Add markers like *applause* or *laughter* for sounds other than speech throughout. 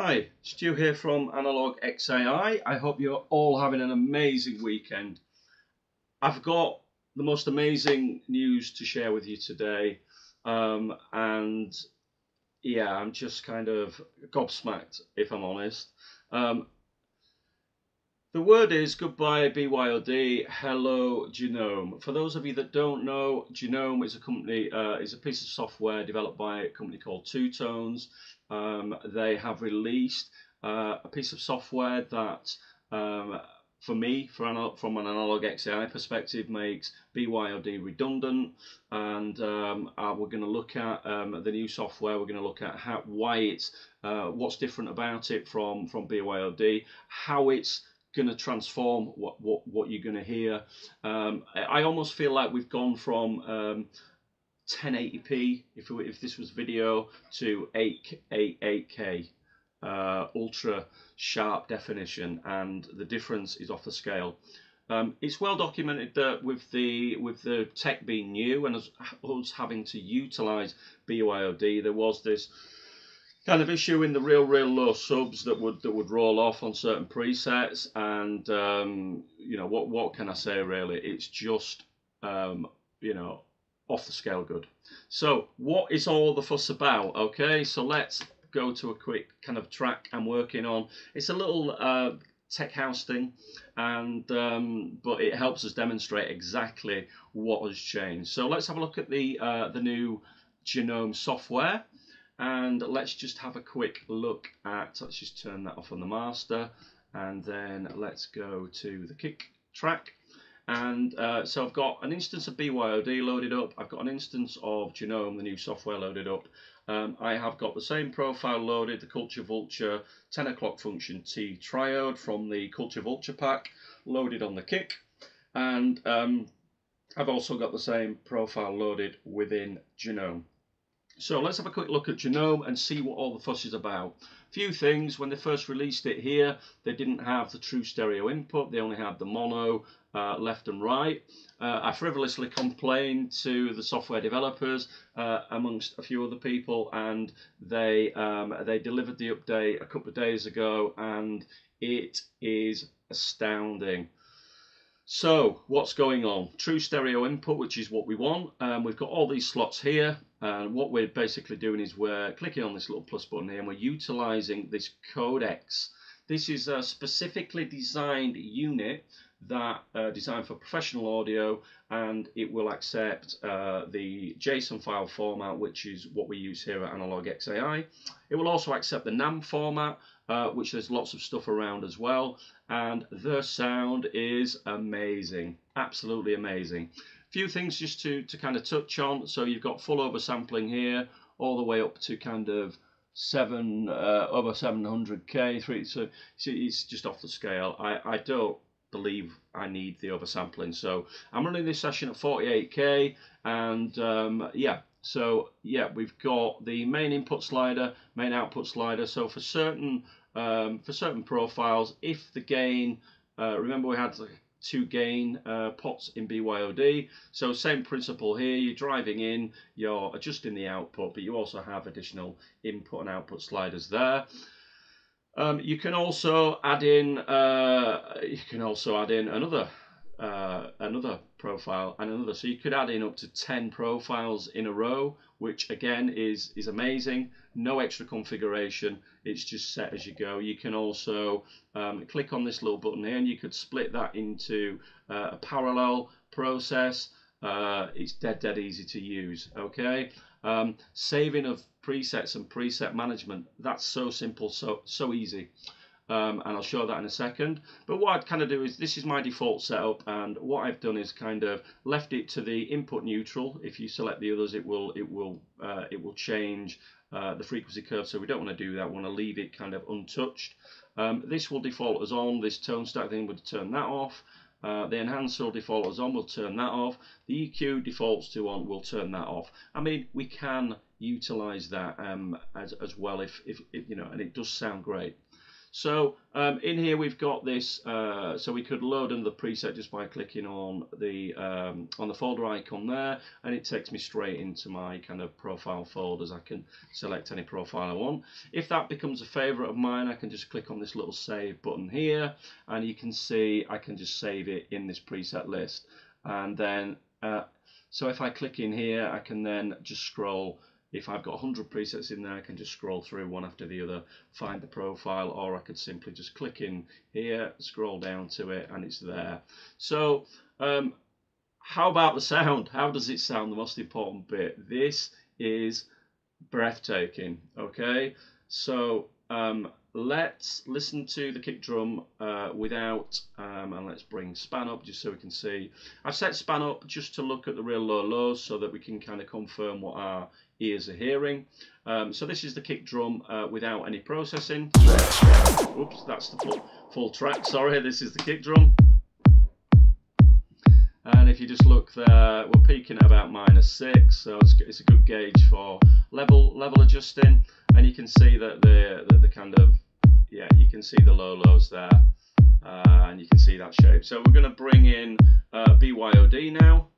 Hi, Stu here from Analog XAI. I hope you're all having an amazing weekend. I've got the most amazing news to share with you today, um, and yeah, I'm just kind of gobsmacked if I'm honest. Um, the word is goodbye BYOD, hello Genome. For those of you that don't know, Genome is a company, uh, is a piece of software developed by a company called Two Notes. Um, they have released uh, a piece of software that, um, for me, for from an analog XAI perspective, makes BYOD redundant. And um, uh, we're going to look at um, the new software. We're going to look at how, why it's, uh, what's different about it from from BYOD, how it's going to transform what, what, what you're going to hear. Um, I almost feel like we've gone from um, 1080p, if, if this was video, to 8, 8, 8K. Uh, ultra sharp definition and the difference is off the scale. Um, it's well documented that with the with the tech being new and us, us having to utilize BYOD, there was this kind of issue in the real, real low subs that would that would roll off on certain presets. And um, you know what what can I say really? It's just um, you know off the scale good. So what is all the fuss about? Okay, so let's go to a quick kind of track I'm working on. It's a little uh, tech house thing, and um, but it helps us demonstrate exactly what has changed. So let's have a look at the uh, the new Genome software and let's just have a quick look at let's just turn that off on the master and then let's go to the kick track and uh, so I've got an instance of BYOD loaded up. I've got an instance of Genome the new software loaded up. Um, I have got the same profile loaded the Culture Vulture 10 o'clock function T triode from the Culture Vulture pack loaded on the kick. And um, I've also got the same profile loaded within Genome so let's have a quick look at Genome and see what all the fuss is about. Few things, when they first released it here, they didn't have the true stereo input, they only had the mono uh, left and right. Uh, I frivolously complained to the software developers uh, amongst a few other people and they, um, they delivered the update a couple of days ago and it is astounding. So what's going on? True stereo input, which is what we want. Um, we've got all these slots here. And what we're basically doing is we're clicking on this little plus button here and we're utilizing this CODEX. This is a specifically designed unit that uh, designed for professional audio and it will accept uh, the JSON file format which is what we use here at Analog XAI. It will also accept the NAM format uh, which there's lots of stuff around as well and the sound is amazing absolutely amazing. Few things just to to kind of touch on. So you've got full oversampling here all the way up to kind of seven uh, over 700k three so, see it's just off the scale. I, I don't believe I need the oversampling. So I'm running this session at 48k and um, yeah so yeah we've got the main input slider main output slider. So for certain um, for certain profiles, if the gain, uh, remember we had two gain uh, pots in BYOD, so same principle here, you're driving in, you're adjusting the output, but you also have additional input and output sliders there. Um, you can also add in, uh, you can also add in another uh, another profile and another. So you could add in up to 10 profiles in a row, which again is, is amazing. No extra configuration, it's just set as you go. You can also um, click on this little button here and you could split that into uh, a parallel process. Uh, it's dead, dead easy to use, okay? Um, saving of presets and preset management, that's so simple, so, so easy um, and I'll show that in a second. But what I'd kind of do is, this is my default setup, and what I've done is kind of left it to the input neutral. If you select the others, it will it will uh, it will change uh, the frequency curve. So we don't want to do that. We want to leave it kind of untouched. Um, this will default as on. This tone stack thing would turn that off. Uh, the enhancer will default as on, we'll turn that off. The EQ defaults to on, we'll turn that off. I mean, we can utilize that um, as, as well if, if, if, you know, and it does sound great. So um, in here we've got this, uh, so we could load another preset just by clicking on the um, on the folder icon there, and it takes me straight into my kind of profile folders. I can select any profile I want. If that becomes a favorite of mine, I can just click on this little save button here, and you can see I can just save it in this preset list. And then, uh, so if I click in here, I can then just scroll if I've got 100 presets in there, I can just scroll through one after the other, find the profile, or I could simply just click in here, scroll down to it, and it's there. So, um, how about the sound? *laughs* How does it sound? The most important bit. This is breathtaking, okay? So, um, let's listen to the kick drum uh, without, um, and let's bring span up just so we can see. I've set span up just to look at the real low lows so that we can kind of confirm what our ears are hearing. Um, so this is the kick drum uh, without any processing. Oops, that's the full, full track, sorry, this is the kick drum. And if you just look there, we're peaking at about minus six, so it's, it's a good gauge for level level adjusting. And you can see that the, the, the kind of, yeah, you can see the low lows there. Uh, and you can see that shape. So we're going to bring in uh, BYOD now.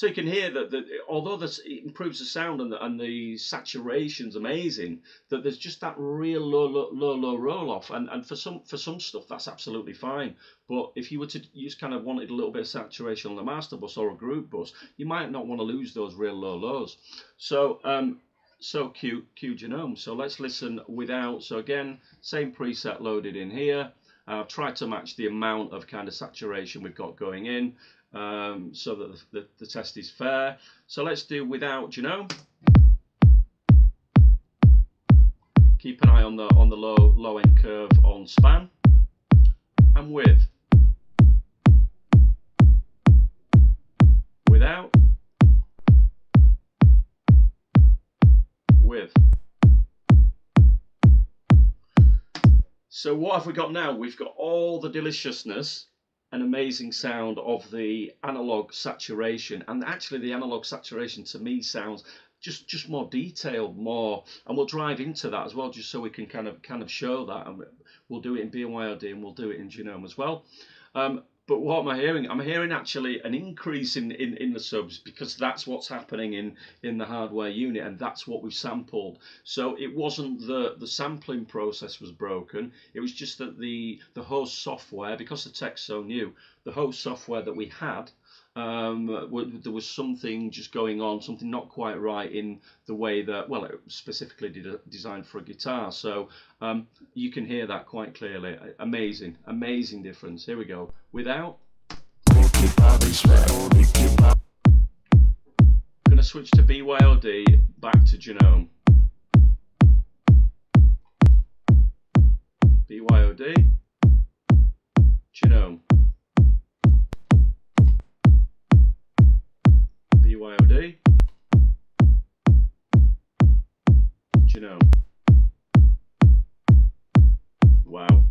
So you can hear that, that although this, improves the sound and the, and the saturation's amazing, that there's just that real low, low, low, low roll off. And, and for some for some stuff, that's absolutely fine. But if you were to use kind of wanted a little bit of saturation on the master bus or a group bus, you might not want to lose those real low lows. So um, so Q, Q genome. So let's listen without. So again, same preset loaded in here. I've tried to match the amount of kind of saturation we've got going in um, so that the, the, the, test is fair. So let's do without you know. Keep an eye on the on the low low end curve on span and with. Without. with. So what have we got now? We've got all the deliciousness and amazing sound of the analog saturation. And actually the analog saturation to me sounds just just more detailed, more, and we'll drive into that as well, just so we can kind of kind of show that, and we'll do it in BYOD and we'll do it in Genome as well. Um, but what am I hearing? I'm hearing actually an increase in, in, in the subs because that's what's happening in, in the hardware unit and that's what we've sampled. So it wasn't the, the sampling process was broken. It was just that the, the host software, because the tech's so new, the host software that we had um, there was something just going on, something not quite right in the way that, well, it was specifically designed for a guitar. So um, you can hear that quite clearly. Amazing, amazing difference. Here we go. Without. I'm going to switch to BYOD, back to Genome. BYOD, Genome. BYOD. Genome. Wow.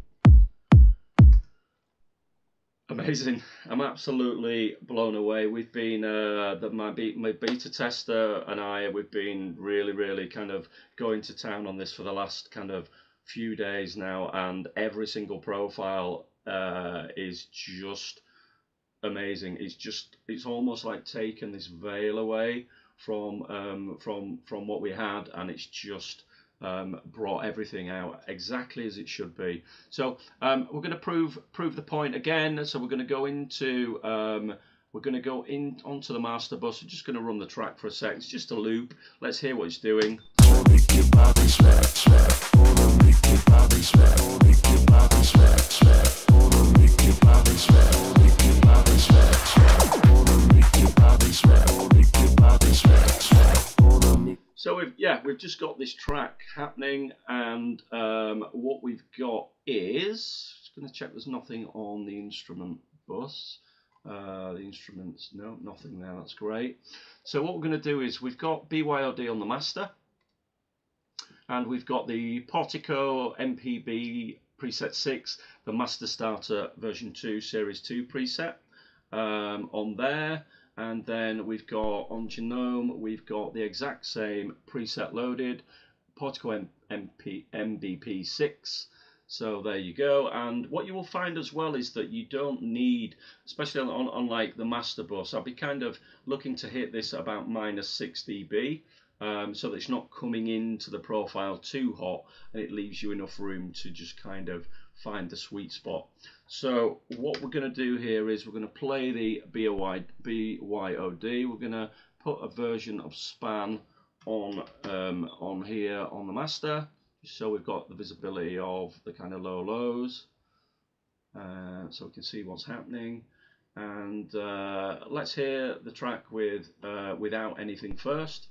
Amazing. I'm absolutely blown away. We've been, uh, the, my, my beta tester and I, we've been really, really kind of going to town on this for the last kind of few days now, and every single profile uh, is just amazing. It's just it's almost like taking this veil away from um, from from what we had, and it's just um, brought everything out exactly as it should be. So um, we're going to prove prove the point again. So we're going to go into um, we're going to go in onto the master bus. We're just going to run the track for a sec. It's just a loop. Let's hear what it's doing. We've just got this track happening, and um, what we've got is just going to check there's nothing on the instrument bus. Uh, the instruments, no, nothing there. That's great. So what we're going to do is we've got BYOD on the master. and we've got the Portico MBP preset 6, the Master Starter version 2 Series 2 preset um, on there. And then we've got on Genome, we've got the exact same preset loaded, Portico M MP MBP 6 so there you go. And what you will find as well is that you don't need, especially on, on, like the master bus, I'll be kind of looking to hit this about minus 6 dB. Um, so that it's not coming into the profile too hot and it leaves you enough room to just kind of find the sweet spot. So what we're going to do here is we're going to play the BYOD. We're going to put a version of span on um, on here on the master so we've got the visibility of the kind of low lows uh, so we can see what's happening and uh, let's hear the track with uh, without anything first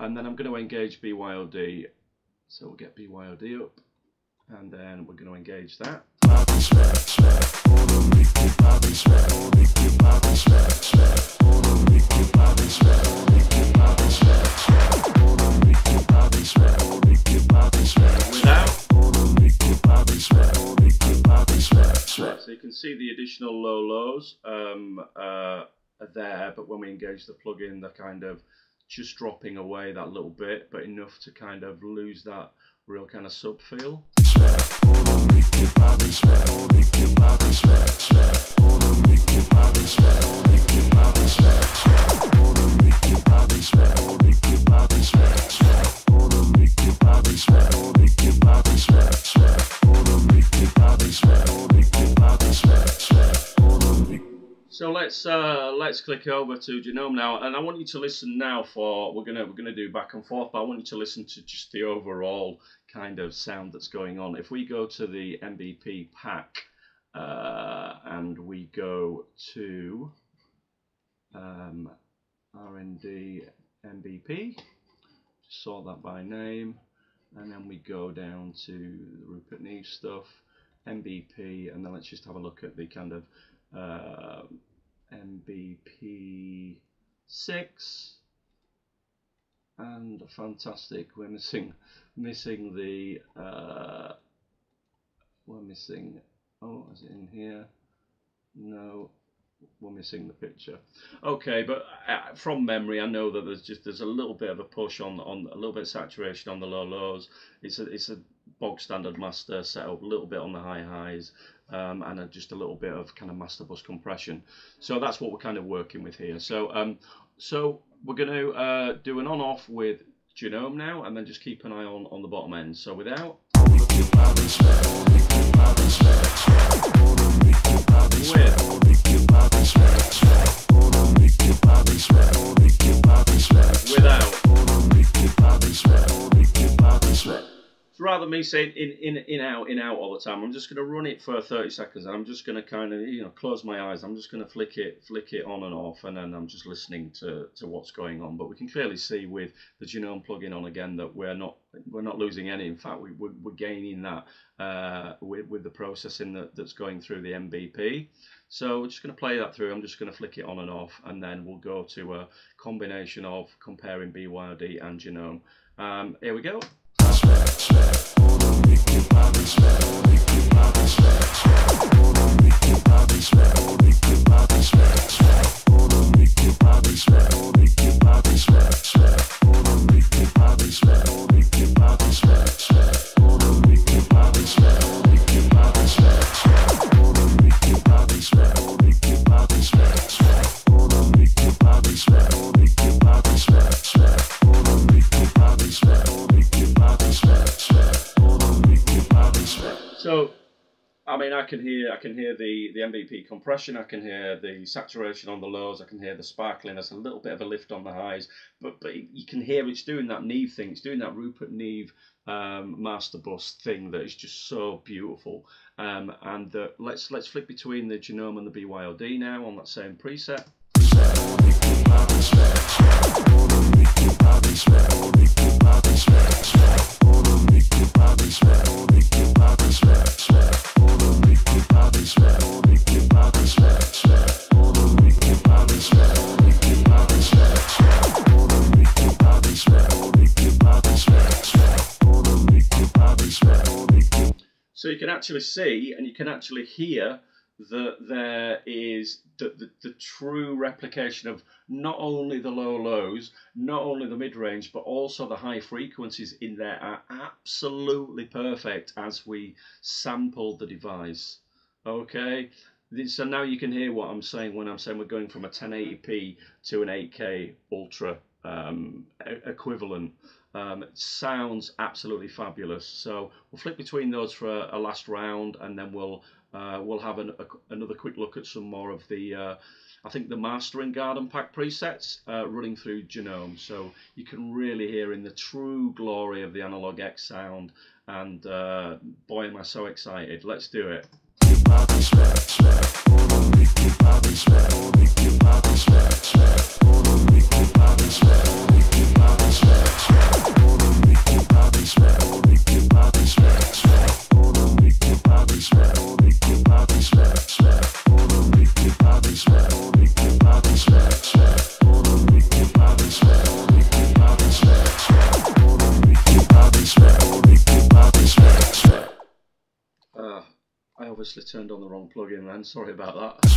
and then I'm going to engage BYOD so we'll get BYOD up and then we're going to engage that. So you can see the additional low lows um, uh, are there, but when we engage the plugin, they're kind of just dropping away that little bit, but enough to kind of lose that real kind of sub feel. So let's uh, let's click over to Genome now, and I want you to listen now for we're gonna we're gonna do back and forth, but I want you to listen to just the overall kind of sound that's going on. If we go to the MBP pack uh, and we go to um, R&D MBP, sort that by name, and then we go down to the Rupert Neve stuff, MBP, and then let's just have a look at the kind of uh, MBP 6 and fantastic we're missing missing the uh, we're missing oh is it in here? No we're missing the picture. Okay but uh, from memory I know that there's just there's a little bit of a push on on a little bit of saturation on the low lows. It's a it's a bog standard master setup a little bit on the high highs um, and a, just a little bit of kind of master bus compression. So that's what we're kind of working with here. So um, so we're going to uh, do an on-off with Genome now, and then just keep an eye on on the bottom end. So without. With. Rather me saying in, in, in, out, in, out all the time, I'm just going to run it for 30 seconds and I'm just going to kind of, you know, close my eyes. I'm just going to flick it, flick it on and off and then I'm just listening to, to what's going on. But we can clearly see with the Genome plugin on again that we're not, we're not losing any. In fact, we, we're, we're gaining that uh, with, with the processing that, that's going through the MBP. So we're just going to play that through. I'm just going to flick it on and off and then we'll go to a combination of comparing BYOD and Genome. Um, here we go. I can hear I can hear the the MBP compression. I can hear the saturation on the lows. I can hear the sparkling. There's a little bit of a lift on the highs, but but you can hear it's doing that Neve thing. It's doing that Rupert Neve um, master bus thing that is just so beautiful. Um, and uh, let's let's flick between the genome and the BYOD now on that same preset. So you can actually see and you can actually hear that there is the, the, the, true replication of not only the low lows, not only the mid range, but also the high frequencies in there are absolutely perfect as we sample the device. Okay, so now you can hear what I'm saying when I'm saying we're going from a 1080p to an 8K Ultra um, equivalent. Um, sounds absolutely fabulous. So we'll flip between those for a, a last round, and then we'll uh, we'll have an, a, another quick look at some more of the uh, I think the mastering garden pack presets uh, running through Genome. So you can really hear in the true glory of the Analog X sound. And uh, boy, am I so excited! Let's do it. Sweat. Obviously turned on the wrong plugin then, sorry about that.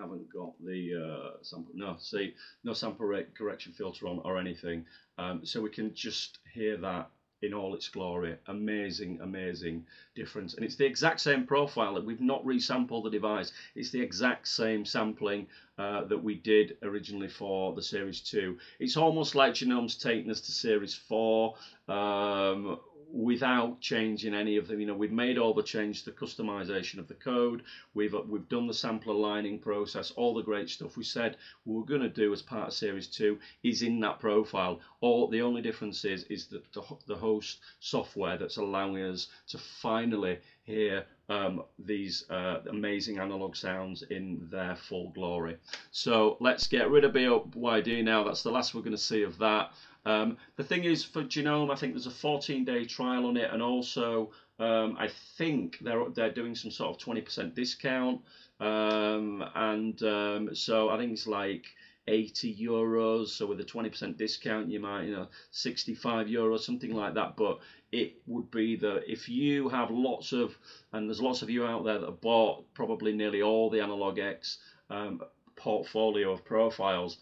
Haven't got the uh, sample. No, see, no sample rate correction filter on or anything. Um, so we can just hear that in all its glory. Amazing, amazing difference. And it's the exact same profile that we've not resampled the device. It's the exact same sampling uh, that we did originally for the Series 2. It's almost like Genome's taking us to Series 4. Um, without changing any of them. You know, we've made all the change to customization of the code. We've uh, we've done the sample aligning process, all the great stuff we said we were going to do as part of Series 2 is in that profile. All the only difference is is that the, the host software that's allowing us to finally hear um, these uh, amazing analog sounds in their full glory. So let's get rid of BYD now. That's the last we're going to see of that. Um, the thing is, for Genome, I think there's a 14-day trial on it, and also um, I think they're they're doing some sort of 20% discount, um, and um, so I think it's like 80 euros. So with a 20% discount, you might you know 65 euros, something like that. But it would be that if you have lots of, and there's lots of you out there that have bought probably nearly all the Analog X um, portfolio of profiles,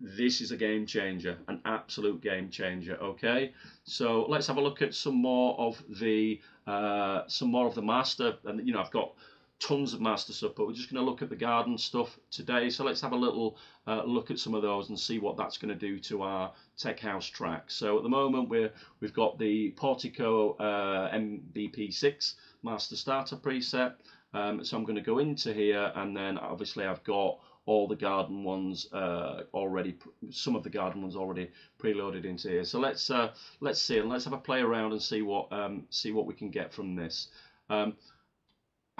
this is a game changer, an absolute game changer. Okay, so let's have a look at some more of the uh, some more of the master, and you know I've got tons of master stuff, but we're just going to look at the garden stuff today. So let's have a little uh, look at some of those and see what that's going to do to our tech house track. So at the moment we're we've got the Portico uh, MBP6 master starter preset. Um, so I'm going to go into here and then obviously I've got all the garden ones uh, already, some of the garden ones already preloaded into here. So let's uh, let's see and let's have a play around and see what um, see what we can get from this. Um,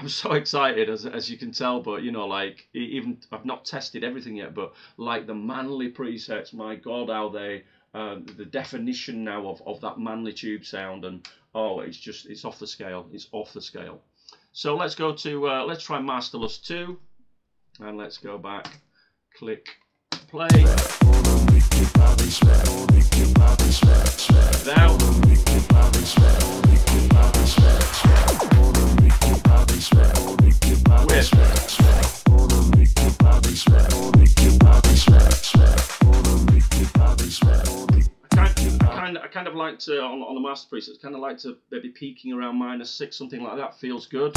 I'm so excited as, as you can tell, but you know, like even I've not tested everything yet, but like the Manley presets, my God, how they uh, the definition now of, of that Manley tube sound and oh, it's just it's off the scale. It's off the scale. So let's go to uh, let's try Masterless 2 and let's go back click play now to on, on the masterpieces. It's kind of like to maybe peaking around minus six, something like that. Feels good.